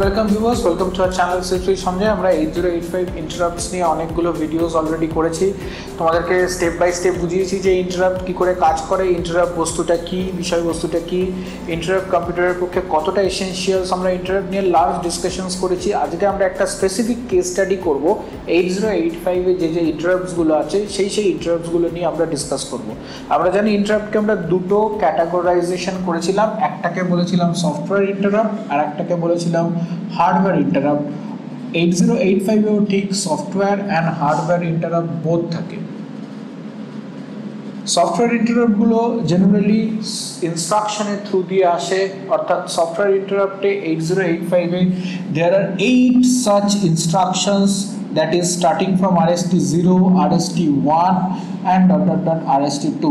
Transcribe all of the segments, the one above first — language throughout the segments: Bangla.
Welcome viewers welcome to our channel Shri Sanjay আমরা eight zero eight five interrupts নিয়ে অনেকগুলো ভিডিওস অলরেডি করেছি। তোমাদেরকে স্টেপ বাই স্টেপ বুঝিয়েছি যে ইন্টারাপ্ট কী করে কাজ করে ইন্টারাপ্ট বস্তুটা কী, বিষয়বস্তুটা কী ইন্টারাপ্ট কম্পিউটারের পক্ষে কতটা এসেন্সিয়ালস আমরা ইন্টারাপ্ট নিয়ে লার্জ ডিসকাশনস করেছি। আজকে আমরা একটা স্পেসিফিক কেস স্টাডি করব। এইট জিরো এইট ফাইভে যে যে ইন্টারাপ্টসগুলো আছে, সেই সেই ইন্টারাপ্টসগুলো নিয়ে আমরা ডিসকাস করব। আমরা জানি ইন্টারাপ্টকে আমরা দুটো ক্যাটাগরাইজেশন করেছিলাম। একটাকে বলেছিলাম সফটওয়্যার ইন্টারাপ্ট আর একটাকে বলেছিলাম hardware interrupt eight zero eight ফাইভেও ঠিক সফটওয়্যার অ্যান্ড হার্ডওয়্যার ইন্টারাপ্ট বোধ থাকে। সফটওয়্যার ইন্টারাপ্টগুলো জেনারেলি ইনস্ট্রাকশনের থ্রু দিয়ে আসে অর্থাৎ সফটওয়্যার ইন্টারাপ্টে এইট জিরো এইট ফাইভে there are eight such instructions that is starting from RST0, RST1 and dot dot dot RST2,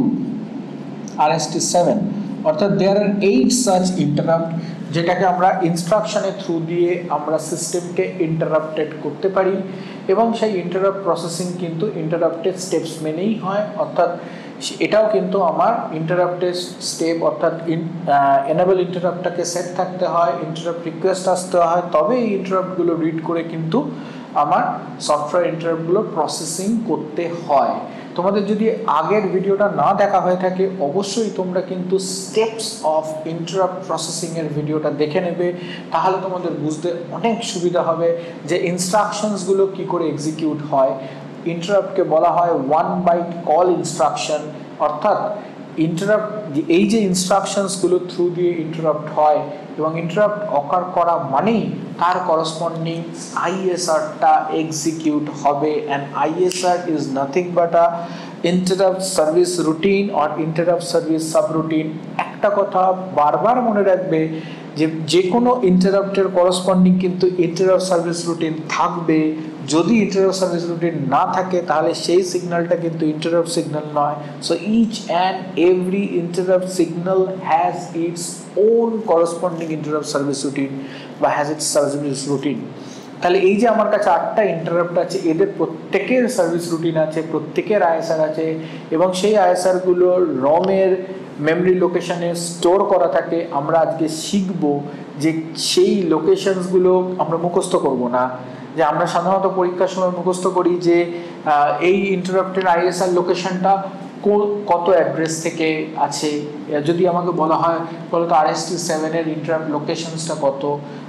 RST7 অর্থাৎ there are eight such interrupt যেটাকে আমরা ইনস্ট্রাকশনের থ্রু দিয়ে আমরা সিস্টেমকে ইন্টারাপ্টেড করতে পারি এবং সেই ইন্টারাপ্ট প্রসেসিং কিন্তু ইন্টারাপ্টেড স্টেপস মেনেই হয়। অর্থাৎ এটাও কিন্তু আমার ইন্টারাপ্টেড স্টেপ অর্থাৎ এনেবল ইন্টারাপ্টটাকে সেট থাকতে হয় ইন্টারাপ্ট রিকোয়েস্ট আসতে হয়। তবে এই ইন্টারাপ্টগুলো রিড করে কিন্তু আমার সফটওয়্যার ইন্টারাপ্টগুলো প্রসেসিং করতে হয়। তোমাদের যদি আগের ভিডিওটা না দেখা হয়ে থাকে, অবশ্যই তোমরা কিন্তু স্টেপস অফ ইন্টারাপ্ট প্রসেসিংয়ের ভিডিওটা দেখে নেবে। তাহলে তোমাদের বুঝতে অনেক সুবিধা হবে যে ইনস্ট্রাকশনসগুলো কি করে এক্সিকিউট হয়। ইন্টারাপ্টকে বলা হয় ওয়ান বাইট কল ইনস্ট্রাকশন অর্থাৎ ইন্টারাপ্ট এই যে ইনস্ট্রাকশনসগুলো থ্রু দিয়ে ইন্টারাপ্ট হয় এবং ইন্টারাপ্ট অকার করা মানেই তার করসপন্ডিং আইএসআরটা এক্সিকিউট হবে। And ISR is nothing but a interrupt service routine or interrupt service subroutine একটা কথা বারবার মনে রাখবে যে যে কোনো ইন্টারাপ্টের করসপন্ডিং কিন্তু ইন্টারাপ্ট সার্ভিস রুটিন থাকবে। যদি ইন্টারাপ্ট সার্ভিস রুটিন না থাকে, তাহলে সেই সিগন্যালটা কিন্তু ইন্টারাপ্ট সিগন্যাল নয়। So each and every interrupt signal has its own corresponding interrupt service routine বা হ্যাজ ইটস সার্ভিস রুটিন তাহলে এই যে আমার কাছে আটটা ইন্টারাপ্ট আছে, এদের প্রত্যেকের সার্ভিস রুটিন আছে, প্রত্যেকের আইএসআর আছে এবং সেই আইএসআরগুলো রমের মেমরি লোকেশনে স্টোর করা থাকে। আমরা আজকে শিখব যে সেই লোকেশনসগুলো আমরা মুখস্থ করব না। যে আমরা সাধারণত পরীক্ষার সময় মুখস্থ করি যে এই ইন্টারাপ্টের আইএসআর লোকেশনটা কত অ্যাড্রেস থেকে আছে? যদি আমাকে বলা হয় বলতো আর এস টি সেভেনের ইন্টারাপ্ট লোকেশনসটা কত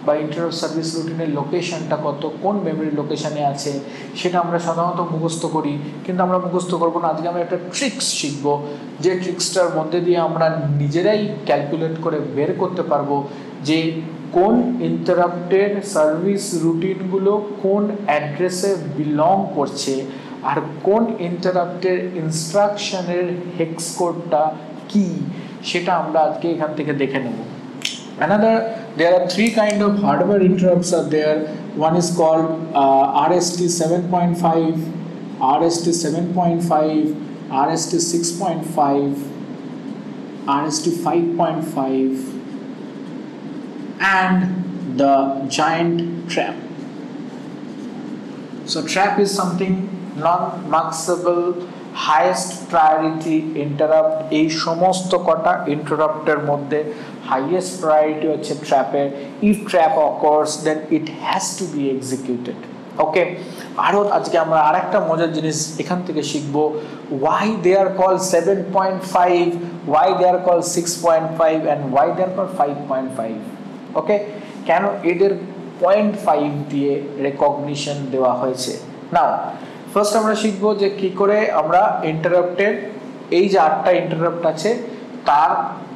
বা ইন্টারাপ্ট সার্ভিস রুটিনের লোকেশনটা কত? কোন মেমরি লোকেশনে আছে? সেটা আমরা সাধারণত মুখস্থ করি। কিন্তু আমরা মুখস্থ করব না। আজকে আমরা একটা ট্রিক্স শিখব। যে ট্রিক্সটার মধ্যে দিয়ে আমরা নিজেরাই ক্যালকুলেট করে বের করতে পারব যে কোন ইন্টারাপ্টের সার্ভিস রুটিনগুলো কোন অ্যাড্রেসে বিলং করছে আর কোন ইন্টারাপ্টের ইনস্ট্রাকশনের হেক্স কোডটা কি সেটা আমরা আজকে এখান থেকে দেখে নেব another there are three kind of hardware interrupts are there one is called uh, rst 7.5 rst 7.5 rst 6.5 rst 5.5 and the giant trap. So, trap is something non-markable highest priority interrupt এই সমস্ত কটা ইন্টারাপ্টের মধ্যে হাইয়েস্ট প্রায়োরিটি হচ্ছে ট্র্যাপের if trap occurs then it has to be executed okay আরও আজকে আমরা আরেকটা মজার জিনিস এখান থেকে শিখব। Why they are call seven point five why they are call six point five and why they are call five point five okay কেন এদের পয়েন্ট ফাইভ দিয়ে রেকগনিশন দেওয়া হয়েছে? না ফার্স্ট আমরা শিখব যে কি করে আমরা ইন্টারাপ্টের এই যে আটটা ইন্টারাপ্ট আছে, তার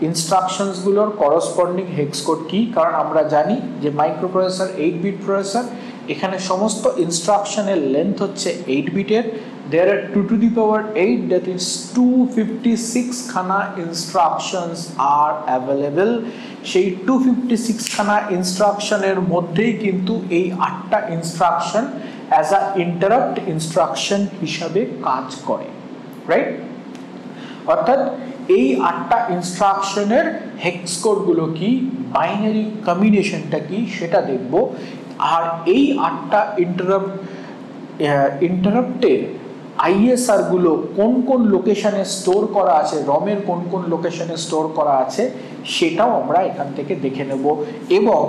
ইনস্ট্রাকশনসগুলোর করসপন্ডিং হেক্স কোড কি? কারণ আমরা জানি যে micro processor eight bit processor এখানে সমস্ত ইনস্ট্রাকশনের লেন্থ হচ্ছে এইট বিটের there are two to the power eight that is two fifty six খানা ইনস্ট্রাকশনস আর অ্যাভেলেবেল সেই টু ফিফটি সিক্স খানা ইনস্ট্রাকশনের মধ্যেই কিন্তু এই আটটা instruction as a interrupt instruction হিসাবে কাজ করে রাইট অর্থাৎ এই আটটা ইনস্ট্রাকশনের হেক্স কোডগুলো কি বাইনারি কম্বিনেশনটা কি, সেটা দেখব। আর এই আটটা ইন্টারাপ্ট ইন্টারাপ্টের আইএসআরগুলো কোন কোন লোকেশনে স্টোর করা আছে রমের কোন কোন লোকেশনে স্টোর করা আছে, সেটাও আমরা এখান থেকে দেখে নেব। এবং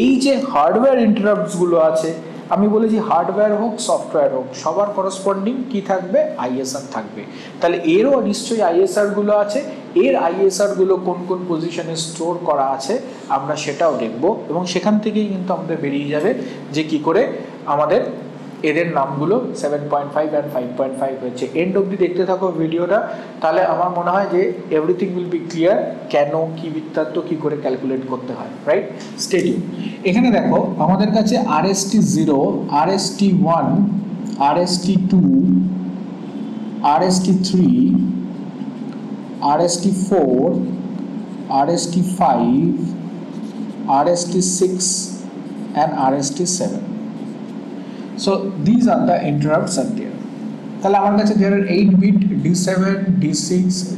এই যে হার্ডওয়্যার ইন্টারাপ্টসগুলো আছে আমি বলেছি হার্ডওয়্যার হোক সফটওয়্যার হোক, সবার করসপন্ডিং কি থাকবে? আইএসআর থাকবে। তাহলে এরও নিশ্চয়ই আইএসআরগুলো আছে। এর আইএসআরগুলো কোন কোন পজিশনে স্টোর করা আছে, আমরা সেটাও দেখব। এবং সেখান থেকেই কিন্তু আমাদের বেরিয়ে যাবে যে কি করে আমাদের এদের নামগুলো seven point five and five point five হচ্ছে এন্ড অব্দি দেখতে থাকো ভিডিওটা। তাহলে আমার মনে হয় যে এভরিথিং উইল বি ক্লিয়ার কেন, কি বৃত্তান্ত, কি করে ক্যালকুলেট করতে হয় রাইট স্টেডিয়াম এখানে দেখো, আমাদের কাছে R S T zero R S T one R S T two R S T three R S T four R S T five R S T six and R S T seven so these are the interrupts are there তাহলে আমার কাছে there are 8 bit d7 d6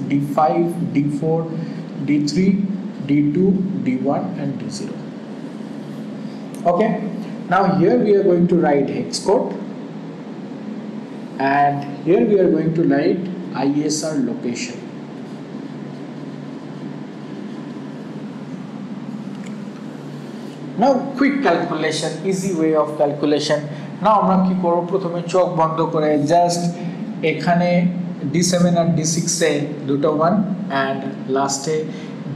d5 d4 d3 d2 d1 and d0 okay now here we are going to write hex code and here we are going to write ISR location now quick calculation easy way of calculation না আমরা কি করব প্রথমে চোখ বন্ধ করে জাস্ট এখানে ডি সেভেন আর ডি সিক্স এ দুটো ওয়ান অ্যান্ড লাস্টে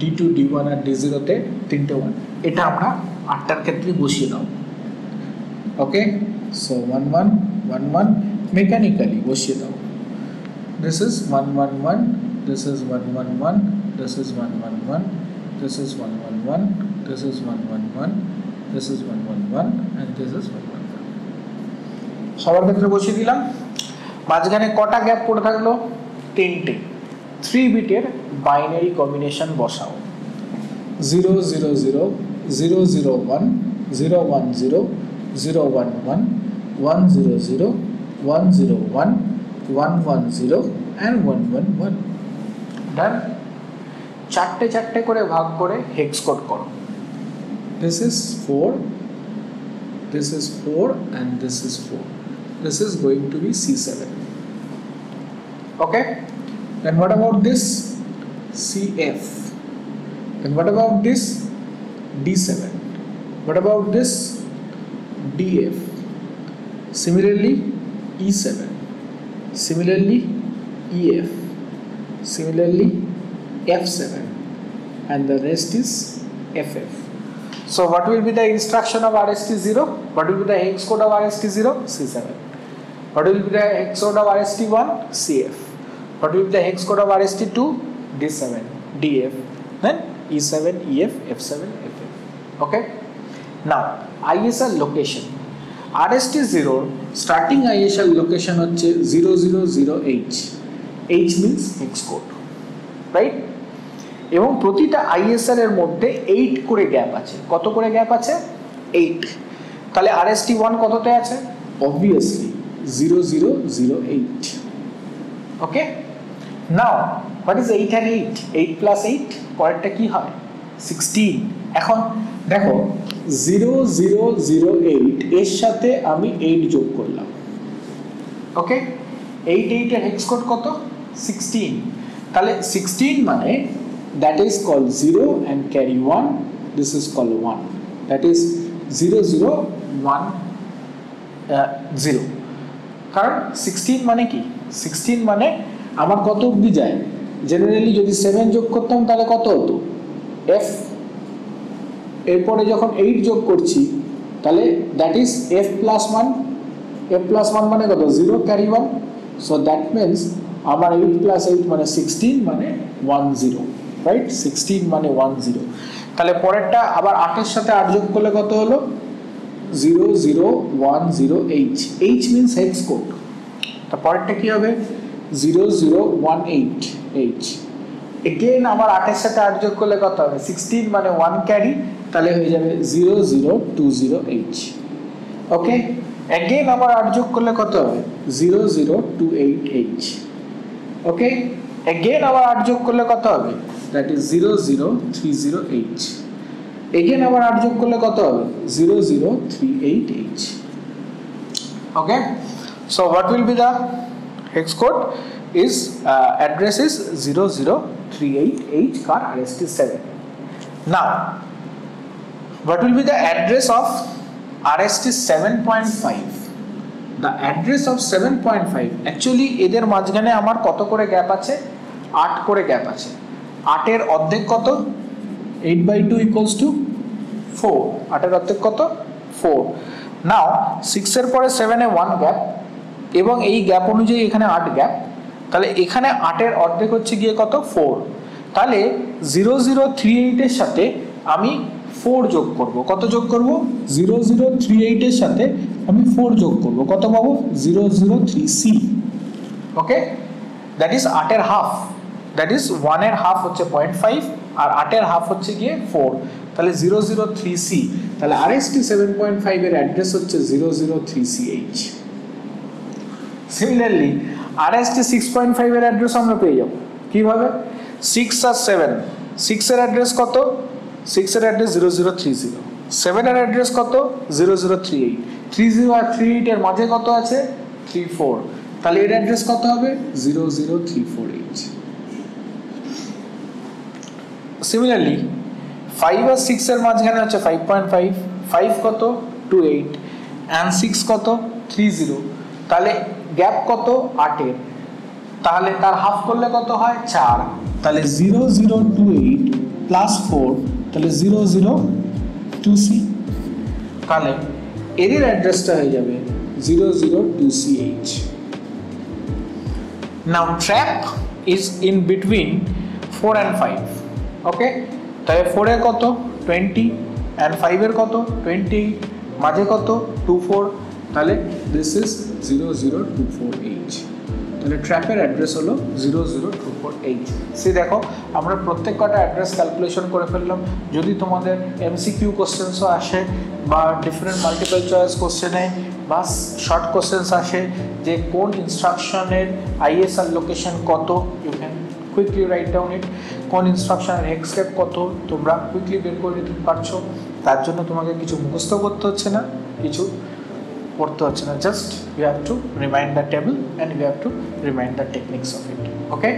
ডি টু ডি ওয়ান আর ডি জিরোতে তিনটে ওয়ান এটা আমরা আটটার ক্ষেত্রে বসিয়ে নেব okay so one one one one mechanically বসিয়ে দাও this is one one one this is one one one this is one one one this is one one one this is one one one this is one one one and this is one one সবার ক্ষেত্রে বসিয়ে দিলাম। মাঝখানে কটা গ্যাপ পড়ে থাকল? তিনটে। থ্রি বিটের বাইনারি কম্বিনেশন বসাও। Zero zero zero zero zero one zero one zero zero one one one zero zero one zero one one one zero and one one one done চারটে চারটে করে ভাগ করে হেক্স কোড করো। This is four this is 4 and this is 4 this is going to be C7 okay. Then what about this? CF then what about this? D7 what about this? DF similarly E7 similarly EF similarly F7 and the rest is FF so what will be the instruction of RST0? What will be the hex code of RST0? C7. What will be the hex code of RST1? CF. What will be the hex code of RST2? D7, DF. Then E7, EF, F7, FF. Okay. Now ISR location. RST0 starting ISR location হচ্ছে 000H. H means hex code. Right? এবং প্রতিটা আইএসআর এর মধ্যে এইট করে গ্যাপ আছে কত করে গ্যাপ আছে এইট তাহলে আর এস টি ওয়ান কততে আছে obviously zero zero zero eight okay now what is eight and eight eight plus eight পরেরটা কি হয়? সিক্সটিন এখন দেখো জিরো জিরো জিরো এইট এর সাথে আমি এইট যোগ করলাম। ওকে এইট এইটের হেক্স কোড কত? সিক্সটিন তাহলে সিক্সটিন মানে that is called 0 and carry 1 this is called 1 that is 0 0 1 0 কারণ 16 মানে কি? 16 মানে আমার কত অবধি যায়? জেনারেলি যদি 7 যোগ করতাম তাহলে কত হতো? F. এরপরে যখন 8 যোগ করছি, তাহলে that is f plus 1 f plus 1 মানে কত? 0 ক্যারি 1 সো দ্যাট মিন্স আমার 8 প্লাস 8 মানে 16 মানে 1 0 রাইট সিক্সটিন মানে ওয়ান জিরো তাহলে পরেরটা আবার আটের সাথে আট যোগ করলে কত হলো? 00108 h means hex code. তা পরেরটা কি হবে? 0018 h. এগেন আমার আটের সাথে আট যোগ করলে কত হবে? 16 মানে 1 ক্যারি তাহলে হয়ে যাবে 00208 ওকে এগেন আমার আট যোগ করলে কত হবে? 00288 ওকে এগেন আবার আট যোগ করলে কত হবে? দ্যাট ইজ 00308 এগেন আবার আট যোগ করলে কত হবে? Zero zero three eight H okay so what will be the hex code? Is uh, address is 0038H car RST7 now what will be the address of RST 7.5 the address of 7.5 actually এদের মাঝখানে আমার কত করে গ্যাপ আছে? 8 করে গ্যাপ আছে। 8 এর অর্ধেক কত? 8 বাই 2 ইকুয়ালস টু 4 8 এর অর্ধেক কত? 4 নাও 6 এর পরে 7 এ 1 গ্যাপ এবং এই গ্যাপ অনুযায়ী এখানে 8 গ্যাপ তাহলে এখানে 8 এর অর্ধেক হচ্ছে গিয়ে কত? 4 তাহলে 0038 এর সাথে আমি 4 যোগ করব। কত যোগ করব? 0038 এর সাথে আমি 4 যোগ করব। কত পাবো? 003c ওকে দ্যাট ইজ 8 এর হাফ দ্যাট ইজ 1 এর হাফ হচ্ছে 0.5 আর আটের হাফ হচ্ছে গিয়ে ফোর তাহলে 003c তাহলে RST 7.5 এর অ্যাড্রেস হচ্ছে 003ch সিমিলারলি RST 6.5 এর অ্যাড্রেস আমরা পেয়ে যাব। কীভাবে? সিক্স আর 7 6 এর অ্যাড্রেস কত? 6 এর অ্যাড্রেস 0030 7 এর অ্যাড্রেস কত? 0038 30 আর 38 এর মাঝে কত আছে? 34 তাহলে এর অ্যাড্রেস কত হবে? 00348 সিমিলারলি ফাইভ আর 6 এর মাঝখানে হচ্ছে 5.5 5 কত? 28 এন্ড 6 কত? 30 তাহলে গ্যাপ কত? 8 এর। তাহলে তার হাফ করলে কত হয়? চার। তাহলে 0028 প্লাস ফোর তাহলে 002c তাহলে এদের অ্যাড্রেসটা হয়ে যাবে 002ch now trap is in between four and 5 okay তাহলে 4 এর কত? 20 অ্যান্ড ফাইভের কত? 28 মাঝে কত? 24 তাহলে দিস ইজ 00248 তাহলে ট্র্যাপের অ্যাড্রেস হলো zero zero two four eight সে দেখো, আমরা প্রত্যেক কটা অ্যাড্রেস ক্যালকুলেশন করে ফেললাম। যদি তোমাদের এমসিকিউ কোশ্চেন্সও আসে বা ডিফারেন্ট মাল্টিপল চয়েস কোশ্চেনে বা শর্ট কোশ্চেন্স আসে, যে কোন ইনস্ট্রাকশনের আইএসআর লোকেশন কত you can quickly write down it কোন ইনস্ট্রাকশনের হেক্সকেপ কত, তোমরা কুইকলি বের করে নিতে পারছ, তার জন্য তোমাকে কিছু মুখস্থ করতে হচ্ছে না, কিছু পড়তে হচ্ছে না just you have to remind the table and you have to remind the techniques of it okay